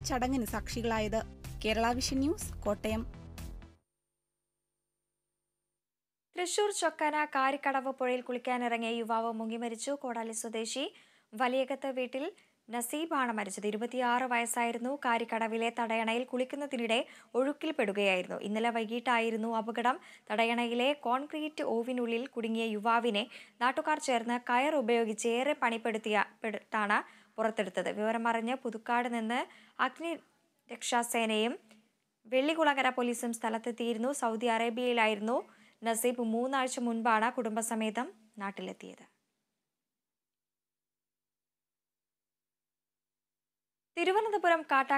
ചടങ്ങിന് സാക്ഷികളായത് Kerala vision news Kottayam. Thrissur Chokkana Karikkadavu പുഴയിൽ കുളിക്കാനിറങ്ങിയ യുവാവ് മുങ്ങിമരിച്ചു. കോടാലി സ്വദേശി വലിയകത്ത് വീട്ടിൽ നസീബാണ് മരിച്ചത്. ഇരുപത്തിയാറ് വയസ്സായിരുന്നു. കാരിക്കടവിലെ തടയണയിൽ കുളിക്കുന്നതിനിടെ ഒഴുക്കിൽപ്പെടുകയായിരുന്നു. ഇന്നലെ വൈകിട്ടായിരുന്നു അപകടം. തടയണയിലെ കോൺക്രീറ്റ് ഓവിനുള്ളിൽ കുടുങ്ങിയ യുവാവിനെ നാട്ടുകാർ ചേർന്ന് കയർ ഉപയോഗിച്ച് ഏറെ പണിപ്പെടുത്തിയ പെടുത്താണ് പുറത്തെടുത്തത്. വിവരമറിഞ്ഞ് പുതുക്കാട് നിന്ന് അഗ്നി രക്ഷാസേനയും വെള്ളികുളങ്ങര പോലീസും സ്ഥലത്തെത്തിയിരുന്നു. സൗദി അറേബ്യയിലായിരുന്നു നസീബ് മൂന്നാഴ്ച മുൻപാണ് കുടുംബസമേതം നാട്ടിലെത്തിയത്. തിരുവനന്തപുരം കാട്ടാ